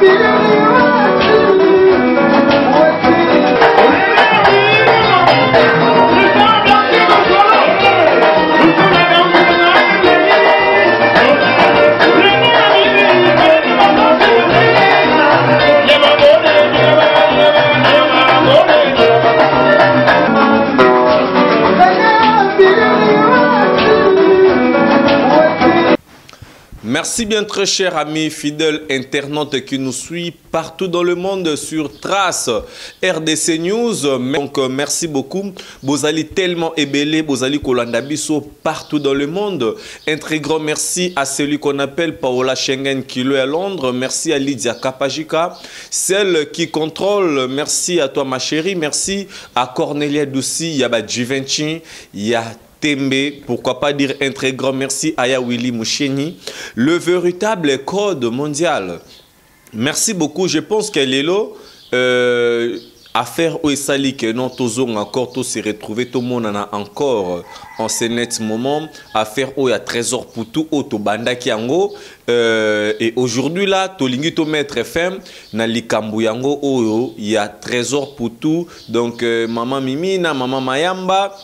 be Merci bien très cher ami fidèle internaute qui nous suit partout dans le monde sur Trace RDC News. Donc merci beaucoup. Bozali tellement ébélé, Bozali Kolandabiso partout dans le monde. Un très grand merci à celui qu'on appelle Paola Schengen qui est à Londres. Merci à Lydia Kapajika, celle qui contrôle. Merci à toi ma chérie. Merci à Cornelia Douci, il y a Givenchy, Tembe, pourquoi pas dire un très grand merci à Yawili Moucheni, le véritable code mondial. Merci beaucoup. Je pense que Lelo, euh, affaire Oesali que non tozong encore tous se retrouver tout le monde en a encore en ce net moment affaire Oya trésor pour tout auto banda kiango euh, et aujourd'hui là tolingi to mettre FM na likambu yango oyo il y a trésor pour tout donc euh, maman Mimina maman Mayamba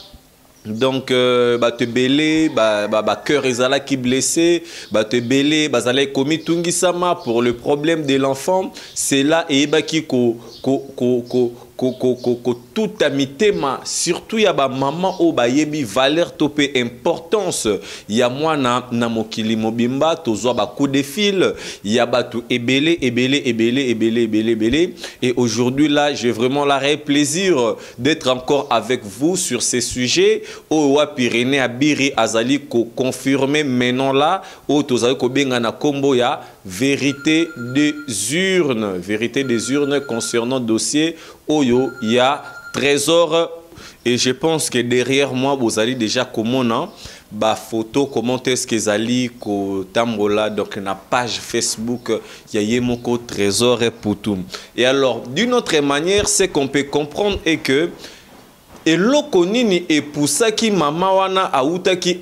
donc euh, bato ebele bacœur ezalaki blessé bato ebele bazalaki komitungisama pour le problème de l'enfant. Cela eyebaki ko, ko, ko, ko, kotuta mitema surtout ya bamama oyo bayebi valeur to mpe importance ya mwana na mokili mobimba tozwa bacoup de fil. Ya bato ebele ebele ebele ebele ebele ebele et aujourd'hui là j'ai vraiment la réel plaisir d'être encore avec vous sur ces sujets. Oyo wapi rené abiri azali koconfirme maintenant là oyo tozali kobenga na nkombo ya vérité des urnes. Vérité des urnes concernant dossier oyo. Ya trésor. Et je pense que derrière moi vous allez déjà komona bafoto comment est-ce que ezali kotambola donc na page facebook ya ye moko trésor putum et alors d'une autre manière ce qu'on peut comprendre est que eloko nini epusaki mama wana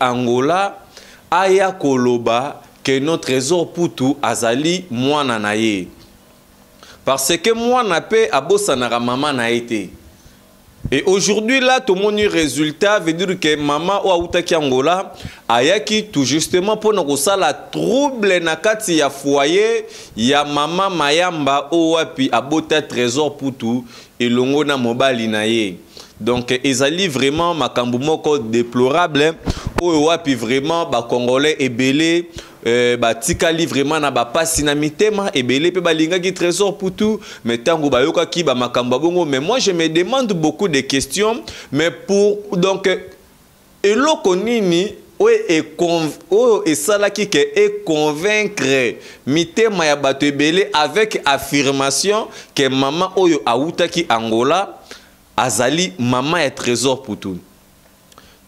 angola aya koloba ke no trésor putu azali mwana na ye. Parce que mwana mpe abosanaka mama na ye te. Et aujourd'hui là tomoni résultat veut dire que mama oyo awutaki angola ayaki tout justement mpona kosala trouble na kati ya foyer ya mama mayamba oyo wapi abota trésor putu elongo na mobali na ye. Donc ezali vraiment makambo moko déplorable oyo wapi vraiment bacongolais ebele euh, batikali vraiment na bapasi na mitema ebele mpe balingaki trésor putu mais ntango bayokaki bamakambo bongo mais moi je me demande beaucoup de questions mais pour donc eloko nini oyo esalaki ke econvaincre mitema ya bato ebele avec affirmation ke mama oyo awutaki angola azali maman et trésor pour tout.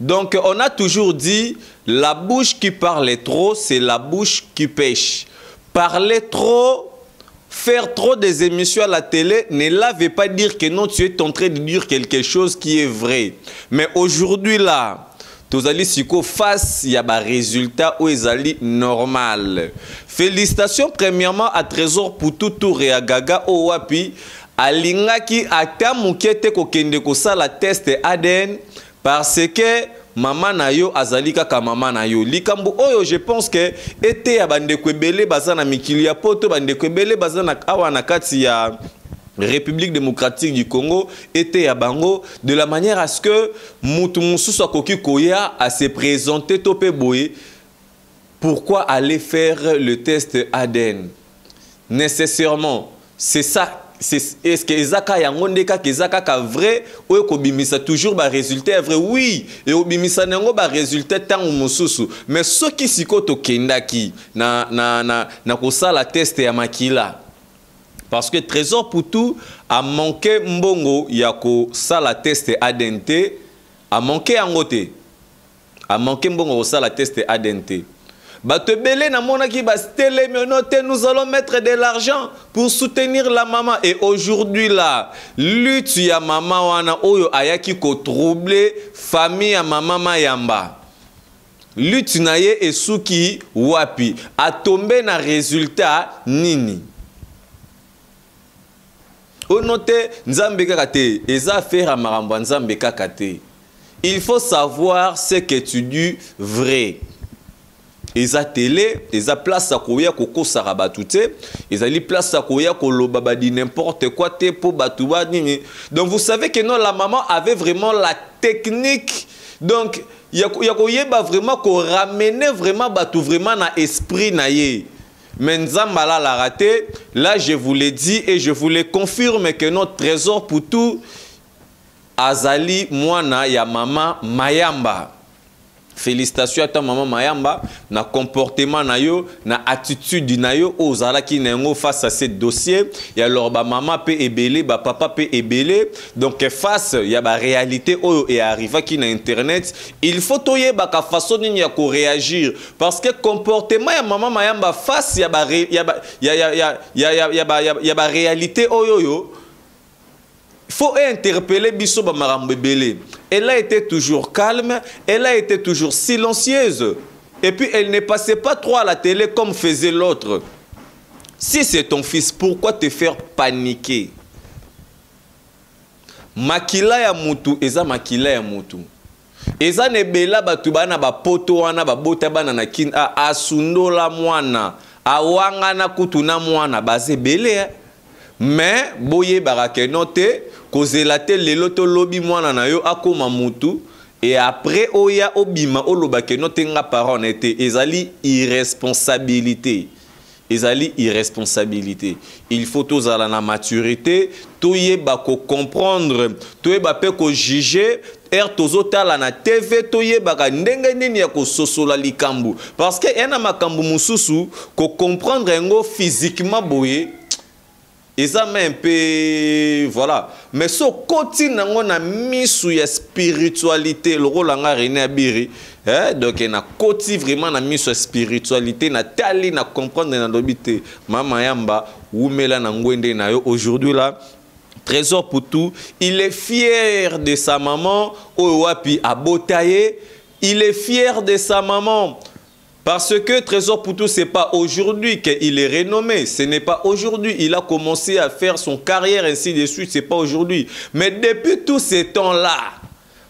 Donc on a toujours dit la bouche qui parle trop, c'est la bouche qui pêche. Parler trop, faire trop des émissions à la télé ne la pas dire que non, tu es en train de dire quelque chose qui est vrai. Mais aujourd'hui là, tozali siko face ya barésultat oyo ezali normal félicitations premièrement à trésor putu tour ya gaga oyo wapi alingaki ata moke te kokende kosala test adn parce que mama na yo azali mama na yo. Likambo oyo je pense ke ete ya bandeko ebele baza mikili ya poto bandeko ebele république démocratique du congo ete ya bango de la manière à ce que mutu mosusu akoki koya à se to mpe pourquoi aller faire le test adn nécessairement c'est ça est-ce que ezaka yango nde kaka eza kaka vrai? Oyo kobimisa toujours barésultat ya vrai oui. Eobimisa na yango barésultat ntango mosusu. Mais soki sikoyo tokendaki na, na, na, na kosala teste ya makila parce que trésor putu amanke mbongo ya kosala teste adn te amanke yango te. Amanke mbongo kosala teste adn te bato ebele namonaki bastelemi no te nous allons mettre de l'argent pour soutenir la maman. Et aujourd'hui là lutte ya mama wana oyo ayaki kotrouble famille ya mama mayamba. Lutte na ye esuki wapi? Atombe na résultat nini? Ono te nzambe kaka te eza affaire ya makambo ya nzambe kaka te. Il faut savoir ce que tu dis vrai eza tele eza place ya koya kokosaka bato te. Ezali place ya koya koloba n'importe quoi te mpo bato banini donc vous savez que non la maman avait vraiment la technique. Donc ya koyeba vraiment koramener vraiment bato vraiment na esprit na ye. Mais alalaka te. Là je vous l'ai dit et je vous le confirme que notre trésor pour tout azali mwana ya mama mayamba félicitation ata mama mayamba na comportement na yo na attitude na yo oyo ozalaki na yango face à ce dossier ya alors bamama mpe ebele bapapa mpe ebele donc face ya baréalité oyo earrivaki na internet il faut toyebaka façon nini ya koréagir parce que comportement ya mama mayamba face ya baréalité oyo oyo faut interpeller biso bamakambo ebele elle a été toujours calme elle a été toujours silencieuse. Et puis elle ne passait pas trop à la télé comme faisait l'autre. Si c'est ton fils pourquoi te faire paniquer? Makila ya mutu eza makila ya mutu. Eza na ebela bato bana bapoto wana babota bana na kini asundola mwana awangana kutu na mwana. Baza ebele eh? me boyebaka keno te kozela te lelo tolobi mwana na yo akóma mutu e après oya obima oloba keno te nga parent na te ezali irresponsabilité. Ezali irresponsabilité. Il faut tozala na maturité toyeba kocomprendre toyeba mpe kojuge ere tozotala na tv toyebaka ndenge nini ya kososola likambo parce que eya na makambo mosusu kocomprendre yango physiquement boye eza me mpe voilà. Mais so okoti nango na misu ya spiritualité lokola nga rené abiri eh? donc nakoti vraiment na miso ya spiritualité natali na comprendre nalobi te mama yamba wumela na ngwende na yo. Aujourd'hui là trésor pour tout. Il est fier de sa maman. Oyo wapi abota ye il est fier de sa maman Parce que Trésor Poutou, ce n'est pas aujourd'hui qu'il est renommé. Ce n'est pas aujourd'hui. Il a commencé à faire son carrière, ainsi de suite. Ce n'est pas aujourd'hui. Mais depuis tous ces temps-là,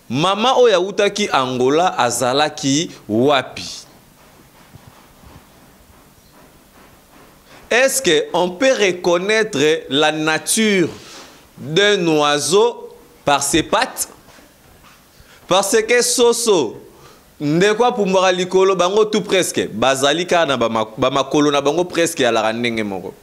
Mama Oyaoutaki Angola Azalaki Wapi. Est-ce qu'on peut reconnaître la nature d'un oiseau par ses pattes? Parce que Soso, ndeko apumbwaka likolo bango tout presque bazali kaka na bamakolo na bango presque alaka ndenge moko.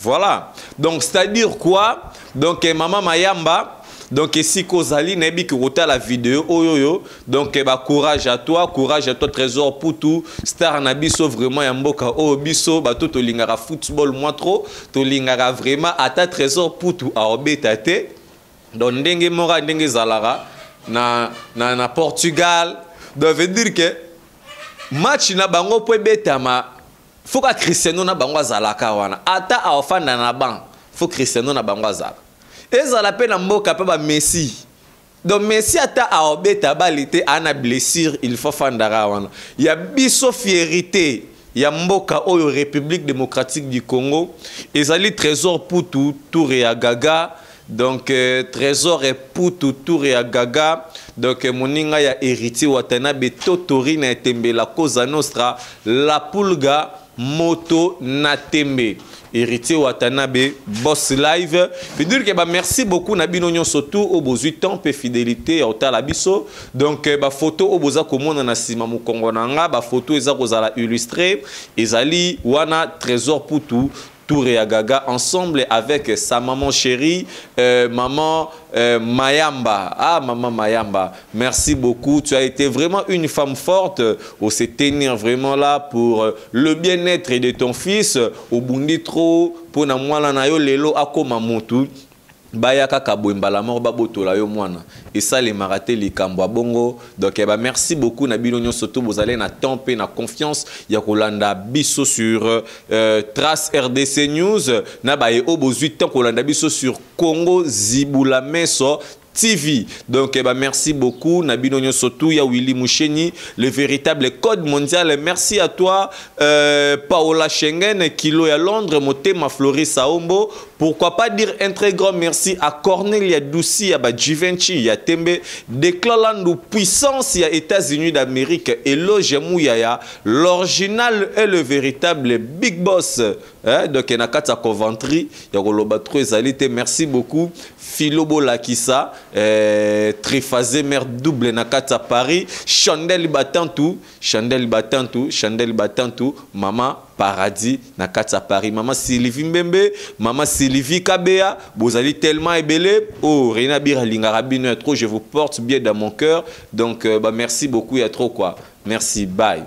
Voilà. Donc c'est à dire quoi? Donc mama mayamba donc esika ozali nayebi ke kotala video oyo oyo donc bacourage à toi courage à toi trésor putu star na biso vraiment ya mboka oyo biso. Bato tolingaka football mwa trop. Tolingaka vraiment ata trésor putu aobeta te. Donc ndenge moko ndenge ezalaka na, na, na portugal donc veut dire que match na bango mpo ebetama fo ka cristiano na bango azalaka wana. Ata aofanda na ban fo cristiano na bango azala. Ezala mpe na mboka mpe bamessi donc messi ata aobeta bali te aa na blessure il faut fandaka wana. Ya biso fierité ya mboka oyo république démocratique du congo ezali trésor putu tour ya gaga donc euh, trésor eputu tour ya gaga donc moninga ya héritier watanabe totori na etembela koza nostra la pulga moto na tembe. Héritier watanabe boss live. Dire que bah merci beaucoup na bino nyonso tout au bozwi temps mpe fidélité ya otala donc bafoto oyo boza komona na nsima mokongo na nga bafoto eza kozala illustré. Ezali wana trésor putu Tour et Agaga ensemble avec sa maman chérie, euh, maman euh, Mayamba. Ah, maman Mayamba, merci beaucoup. Tu as été vraiment une femme forte au se tenir vraiment là pour le bien-être de ton fils. Au Bundi trop, pour na mwana na yo lelo akoma mutu. Baya kaka boye mbala moko babotola yo mwana. Esalemaka te likambo ya bongo donc eh, merci beaucoup na bino nyonso to na temps mpe na confiance. Ya kolanda biso sur euh, trace rdc news. Na baye oyo bozwi temps kolanda biso sur congo zibula meso TV. Donc, eh ben, merci beaucoup. Nabino Sotou, ya Willy Moucheni, le véritable code mondial. Merci à toi, euh, Paola Schengen, Kilo à Londres, Motema Floris Saombo. Pourquoi pas dire un très grand merci à Cornelia Doussi, à Givenchy, à Tembe, déclarant puissance à États-Unis d'Amérique. Et Mouyaya, l'original est le véritable big boss. Hein? Donc, il y a Coventry, il y a Merci beaucoup. Philobo Lakissa, euh, triphasé mère double Nakata Paris, Chandel Batantou, Chandel Batantou, Chandel Batantou, Maman Paradis Nakata Paris, Maman Sylvie Mbembe, Maman Sylvie Kabea, vous allez tellement ébélé. Oh, Rina Biralingara trop, je vous porte bien dans mon cœur. Donc, euh, bah, merci beaucoup, il y a trop quoi. Merci, bye.